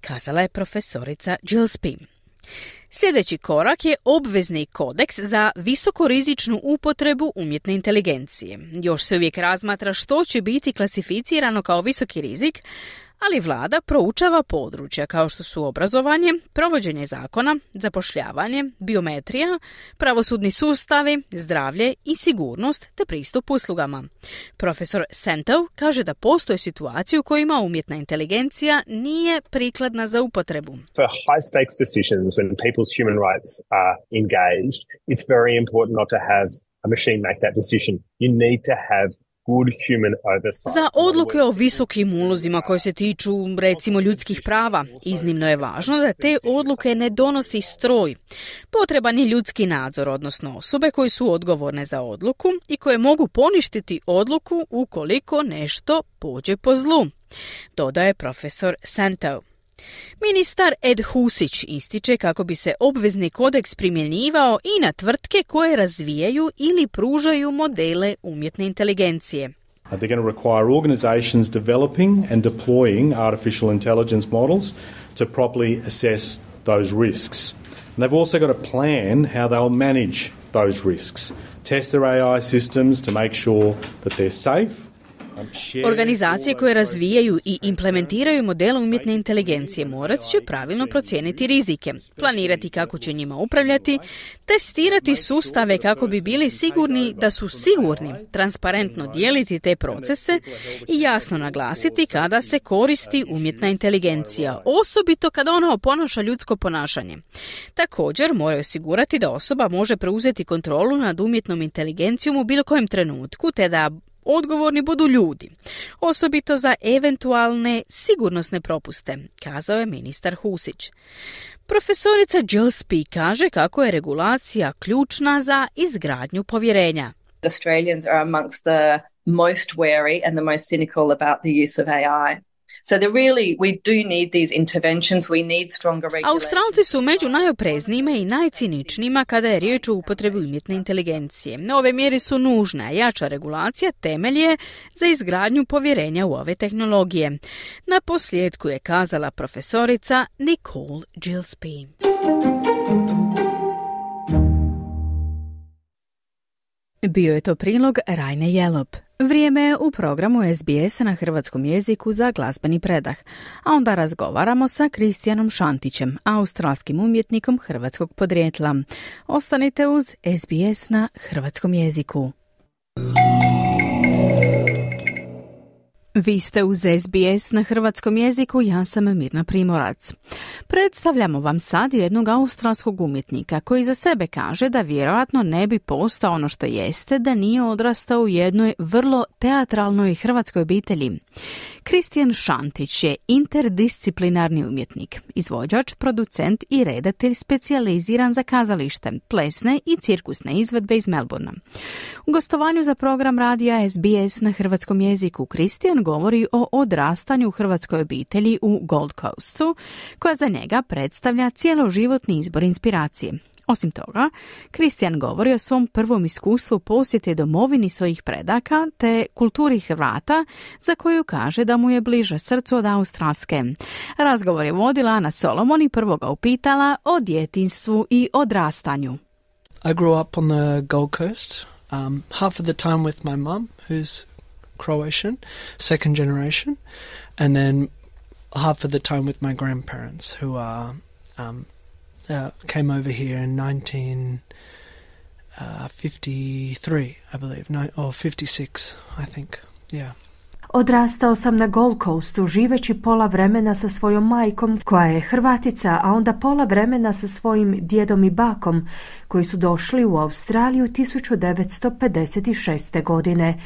kazala je profesorica Jill Spim. Sljedeći korak je obvezni kodeks za visokorizičnu upotrebu umjetne inteligencije. Još se uvijek razmatra što će biti klasificirano kao visoki rizik, ali vlada proučava područja kao što su obrazovanje, provođenje zakona, zapošljavanje, biometrija, pravosudni sustavi, zdravlje i sigurnost te pristup uslugama. Profesor Sentov kaže da postoje situacije u kojima umjetna inteligencija nije prikladna za upotrebu. For high stakes decisions when people's human rights are engaged, it's very important not to have a machine make that decision. You need to have za odluke o visokim ulozima koje se tiču recimo ljudskih prava, iznimno je važno da te odluke ne donosi stroj. Potreban je ljudski nadzor, odnosno osobe koji su odgovorne za odluku i koje mogu poništiti odluku ukoliko nešto pođe po zlu, dodaje profesor Santo. Ministar Ed Husić ističe kako bi se obvezni kodeks primjenjivao i na tvrtke koje razvijaju ili pružaju modele umjetne inteligencije. They're going to require organizations developing and deploying artificial intelligence models to properly assess those risks. And they've also got a plan how they'll manage those risks, test their AI systems to make sure that they're safe Organizacije koje razvijaju i implementiraju modele umjetne inteligencije morat će pravilno procijeniti rizike, planirati kako će njima upravljati, testirati sustave kako bi bili sigurni da su sigurni, transparentno dijeliti te procese i jasno naglasiti kada se koristi umjetna inteligencija, osobito kada ona oponaša ljudsko ponašanje. Također moraju osigurati da osoba može preuzeti kontrolu nad umjetnom inteligencijom u bilo kojem trenutku, te da odgovorni budu ljudi, osobito za eventualne sigurnosne propuste, kazao je ministar Husić. Profesorica Gillespie kaže kako je regulacija ključna za izgradnju povjerenja. Australians are amongst the most wary and the most cynical about the use of AI. So there really, we do need these interventions, we need stronger Australci su među najopreznijima i najciničnijima kada je riječ o upotrebi umjetne inteligencije. Ove mjere su nužne, a jača regulacija temelj je za izgradnju povjerenja u ove tehnologije. Na posljedku je kazala profesorica Nicole Gillespie. Bio je to prilog Rajne Jelop. Vrijeme je u programu SBS na hrvatskom jeziku za glazbeni predah, a onda razgovaramo sa Kristijanom Šantićem, australskim umjetnikom hrvatskog podrijetla. Ostanite uz SBS na hrvatskom jeziku. Vi ste uz SBS na hrvatskom jeziku, ja sam Mirna Primorac. Predstavljamo vam sad jednog australskog umjetnika koji za sebe kaže da vjerojatno ne bi postao ono što jeste da nije odrastao u jednoj vrlo teatralnoj hrvatskoj obitelji. Kristijan Šantić je interdisciplinarni umjetnik, izvođač, producent i redatelj specijaliziran za kazalište, plesne i cirkusne izvedbe iz Melbourna. U gostovanju za program radija SBS na hrvatskom jeziku Kristijan govori o odrastanju hrvatskoj obitelji u Gold Coastu, koja za njega predstavlja cijeloživotni izbor inspiracije. Osim toga, Kristijan govori o svom prvom iskustvu posjete domovini svojih predaka te kulturi Hrvata za koju kaže da mu je bliže srcu od Australske. Razgovor je vodila Ana Solomon i prvo ga upitala o djetinstvu i odrastanju. I grew up on the Gold Coast, um, half of the time with my mum, who's Croatian, second generation, and then half of the time with my grandparents, who are um, uh, came over here in 1953, uh, I believe, no, or 56, I think. Yeah. Odrastao sam na Gold Coastu živeći pola vremena sa svojom majkom koja je Hrvatica, a onda pola vremena sa svojim djedom i bakom koji su došli u Australiju 1956. godine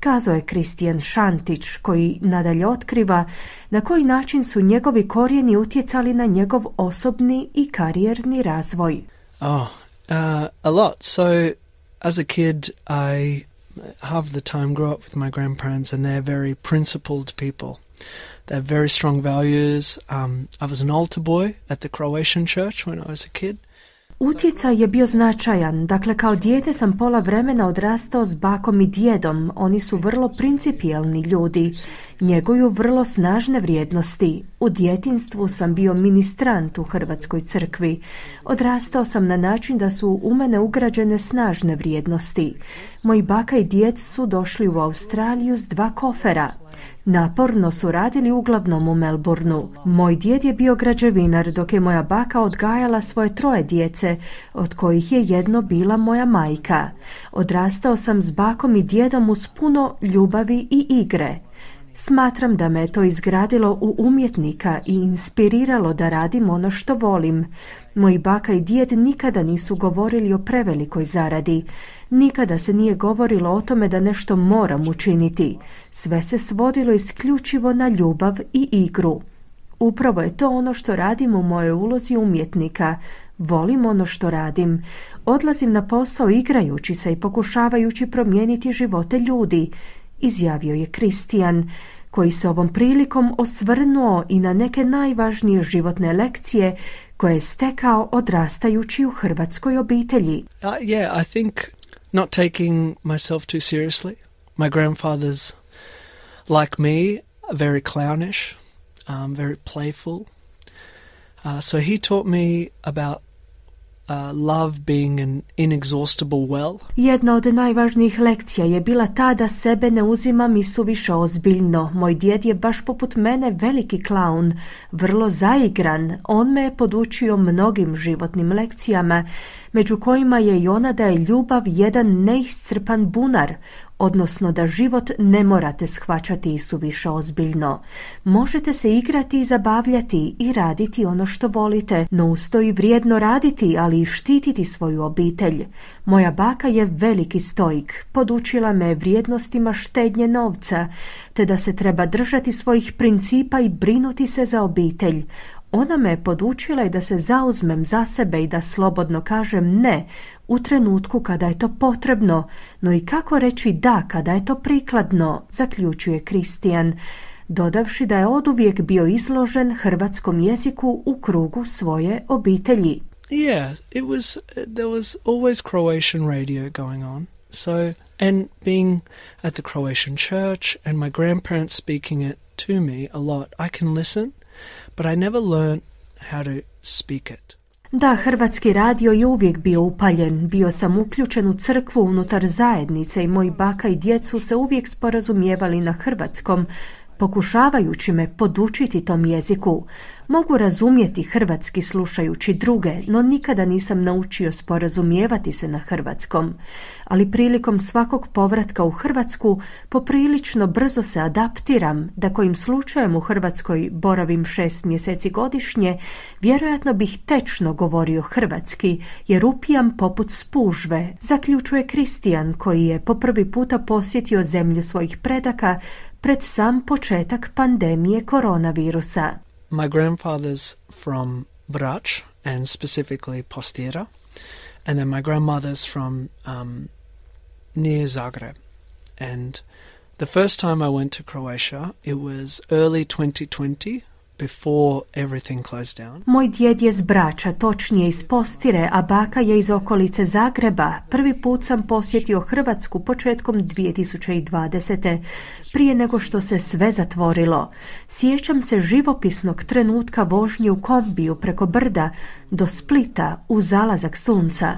kazao je Kristijan Šantić, koji nadalje otkriva na koji način su njegovi korijeni utjecali na njegov osobni i karijerni razvoj. Oh, uh, a lot. So, as a kid, I half the time grew up with my grandparents, and they're very principled people. They have very strong values. Um, I was an altar boy at the Croatian church when I was a kid. Utjecaj je bio značajan, dakle kao dijete sam pola vremena odrastao s bakom i djedom, oni su vrlo principijelni ljudi, njeguju vrlo snažne vrijednosti. U djetinstvu sam bio ministrant u Hrvatskoj crkvi. Odrastao sam na način da su u mene ugrađene snažne vrijednosti. Moji baka i djed su došli u Australiju s dva kofera. Naporno su radili uglavnom u Melbourneu. Moj djed je bio građevinar dok je moja baka odgajala svoje troje djece, od kojih je jedno bila moja majka. Odrastao sam s bakom i djedom uz puno ljubavi i igre. Smatram da me to izgradilo u umjetnika i inspiriralo da radim ono što volim. Moji baka i djed nikada nisu govorili o prevelikoj zaradi. Nikada se nije govorilo o tome da nešto moram učiniti. Sve se svodilo isključivo na ljubav i igru. Upravo je to ono što radim u mojoj ulozi umjetnika. Volim ono što radim. Odlazim na posao igrajući se i pokušavajući promijeniti živote ljudi, izjavio je Kristijan, koji se ovom prilikom osvrnuo i na neke najvažnije životne lekcije koje je stekao odrastajući u hrvatskoj obitelji. Uh, yeah, I think not taking myself too seriously. My grandfather's like me, very clownish, um, very playful. Uh, so he taught me about uh, love being an inexhaustible well. Jedna od najvažnijih lekcija je bila ta da sebe ne uzimam i suviše ozbiljno. Moj djed je baš poput mene veliki klaun, vrlo zaigran. On me je podučio mnogim životnim lekcijama, među kojima je i ona da je ljubav jedan neiscrpan bunar, odnosno da život ne morate shvaćati i suviše ozbiljno. Možete se igrati i zabavljati i raditi ono što volite, no ustoji vrijedno raditi, ali i štititi svoju obitelj. Moja baka je veliki stoik, podučila me vrijednostima štednje novca, te da se treba držati svojih principa i brinuti se za obitelj. Ona me je podučila i da se zauzmem za sebe i da slobodno kažem ne u trenutku kada je to potrebno, no i kako reći da kada je to prikladno, zaključuje Kristijan, dodavši da je oduvijek bio izložen hrvatskom jeziku u krugu svoje obitelji. Yeah, it was there was always Croatian radio going on. So and being at the Croatian church and my grandparents speaking it to me a lot, I can listen but I never learned how to speak it. Da, hrvatski radio je uvijek bio upaljen. Bio sam uključen u crkvu unutar zajednice i moji baka i djecu se uvijek sporazumijevali na hrvatskom, pokušavajući me podučiti tom jeziku. Mogu razumjeti hrvatski slušajući druge, no nikada nisam naučio sporazumijevati se na hrvatskom. Ali prilikom svakog povratka u Hrvatsku poprilično brzo se adaptiram, da kojim slučajem u Hrvatskoj boravim šest mjeseci godišnje, vjerojatno bih tečno govorio hrvatski, jer upijam poput spužve, zaključuje Kristijan koji je po prvi puta posjetio zemlju svojih predaka pred sam početak pandemije koronavirusa. My grandfather's from Brač and specifically Postira, and then my grandmother's from um, near Zagreb. And the first time I went to Croatia, it was early 2020, before everything closed down. Moj djed je z Brača, točnije iz Postire, a baka je iz okolice Zagreba. Prvi put sam posjetio Hrvatsku početkom 2020. prije nego što se sve zatvorilo. Sjećam se živopisnog trenutka vožnje u kombiju preko brda do Splita u zalazak sunca.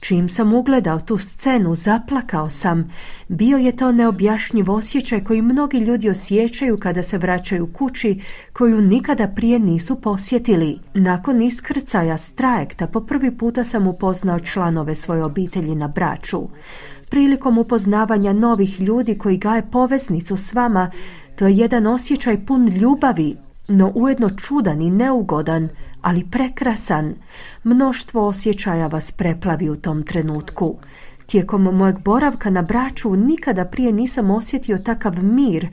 Čim sam ugledao tu scenu, zaplakao sam. Bio je to neobjašnjiv osjećaj koji mnogi ljudi osjećaju kada se vraćaju kući koju nikada prije nisu posjetili. Nakon iskrcaja s po prvi puta sam upoznao članove svoje obitelji na braču. Prilikom upoznavanja novih ljudi koji gaje poveznicu s vama, to je jedan osjećaj pun ljubavi, no ujedno čudan i neugodan, ali prekrasan. Mnoštvo osjećaja vas preplavi u tom trenutku. Tijekom mojeg boravka na braču nikada prije nisam osjetio takav mir,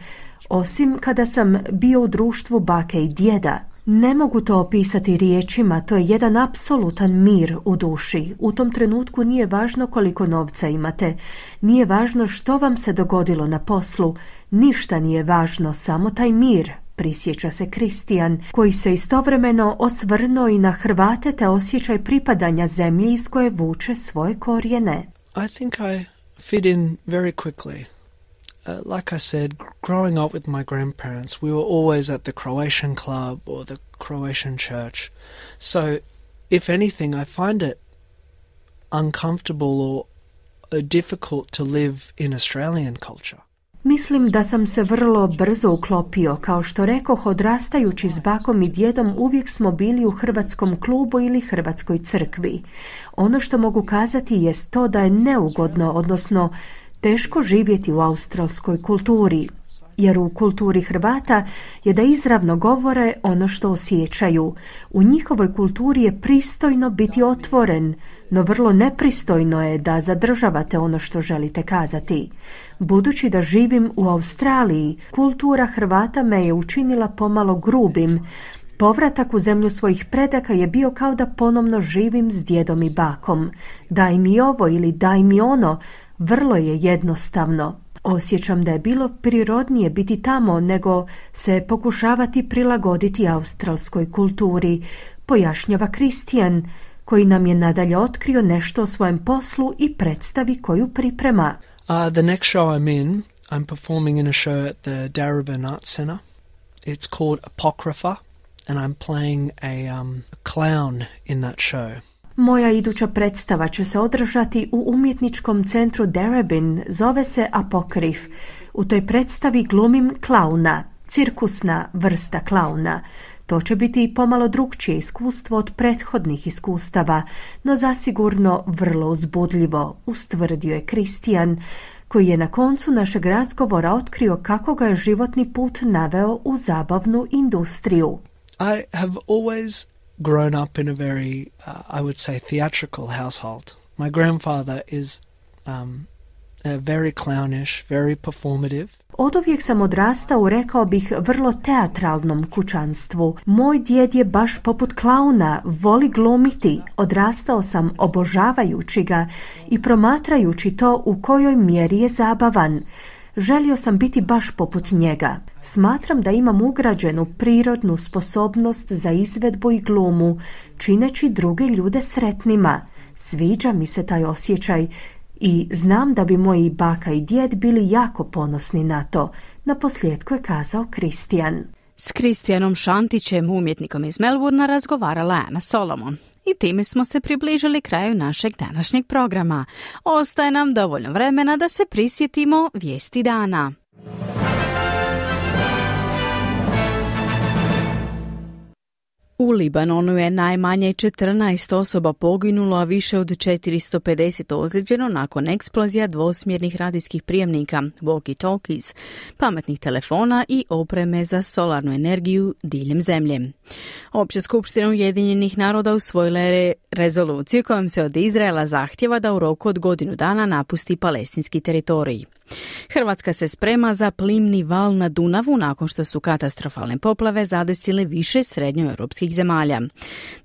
osim kada sam bio u društvu bake i djeda. Ne mogu to opisati riječima, to je jedan apsolutan mir u duši. U tom trenutku nije važno koliko novca imate, nije važno što vam se dogodilo na poslu, ništa nije važno, samo taj mir, prisjeća se Kristijan, koji se istovremeno osvrnuo i na Hrvate te osjećaj pripadanja zemlji iz koje vuče svoje korijene. I think I fit in very quickly. Uh, like I said, growing up with my grandparents, we were always at the Croatian club or the Croatian church. So, if anything, I find it uncomfortable or uh, difficult to live in Australian culture. Mislim da sam se vrlo brzo uklopio, kao što rekoh, odrastajući s bakom i djedom uvijek smo bili u hrvatskom klubu ili hrvatskoj crkvi. Ono što mogu kazati jest to da je neugodno, odnosno teško živjeti u australskoj kulturi, jer u kulturi Hrvata je da izravno govore ono što osjećaju. U njihovoj kulturi je pristojno biti otvoren, no vrlo nepristojno je da zadržavate ono što želite kazati. Budući da živim u Australiji, kultura Hrvata me je učinila pomalo grubim, Povratak u zemlju svojih predaka je bio kao da ponovno živim s djedom i bakom. Daj mi ovo ili daj mi ono, vrlo je jednostavno. Osjećam da je bilo prirodnije biti tamo nego se pokušavati prilagoditi australskoj kulturi, pojašnjava Kristijan, koji nam je nadalje otkrio nešto o svojem poslu i predstavi koju priprema. Uh, the next show I'm in, I'm performing in a show at the Darabin Art Centre. It's called Apocrypha, and I'm playing a um, clown in that show. Moja iduća predstava će se održati u umjetničkom centru Darabin, zove se Apokrif. U toj predstavi glumim klauna, cirkusna vrsta klauna. To će biti i pomalo drugčije iskustvo od prethodnih iskustava, no zasigurno vrlo uzbudljivo, ustvrdio je Kristijan, koji je na koncu našeg razgovora otkrio kako ga je životni put naveo u zabavnu industriju. I have always grown up in a very, uh, I would say, theatrical household. My grandfather is um, uh, very clownish, very performative. Od uvijek sam odrastao rekao bih, vrlo teatralnom kućanstvu. Moj djed je baš poput klauna, voli glumiti. Odrastao sam obožavajući ga i promatrajući to u kojoj mjeri je zabavan. Želio sam biti baš poput njega. Smatram da imam ugrađenu prirodnu sposobnost za izvedbu i glumu, čineći druge ljude sretnima. Sviđa mi se taj osjećaj i znam da bi moji baka i djed bili jako ponosni na to. Na posljedku je kazao Kristijan. S Kristijanom Šantićem, umjetnikom iz Melburna, razgovarala Ana Solomon. I time smo se približili kraju našeg današnjeg programa. Ostaje nam dovoljno vremena da se prisjetimo vijesti dana. U Libanonu je najmanje 14 osoba poginulo, a više od 450 ozlijeđeno nakon eksplozija dvosmjernih radijskih prijemnika, walkie-talkies, pametnih telefona i opreme za solarnu energiju diljem zemlje. Opća skupština Ujedinjenih naroda usvojila je rezoluciju kojom se od Izraela zahtjeva da u roku od godinu dana napusti palestinski teritorij. Hrvatska se sprema za plimni val na Dunavu nakon što su katastrofalne poplave zadesile više srednjoeuropskih zemalja.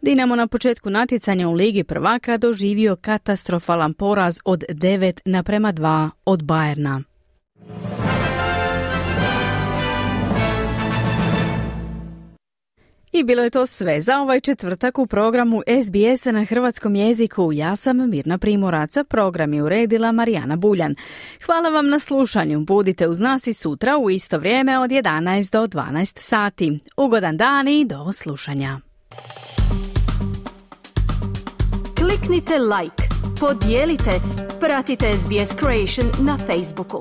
Dinamo na početku natjecanja u Ligi prvaka doživio katastrofalan poraz od 9 naprema 2 od Bajerna. I bilo je to sve za ovaj četvrtak u programu SBS na hrvatskom jeziku. Ja sam Mirna Primoraca, program je uredila Marijana Buljan. Hvala vam na slušanju. Budite uz nas i sutra u isto vrijeme od 11 do 12 sati. Ugodan dan i do slušanja. Kliknite like, podijelite, pratite SBS Creation na Facebooku.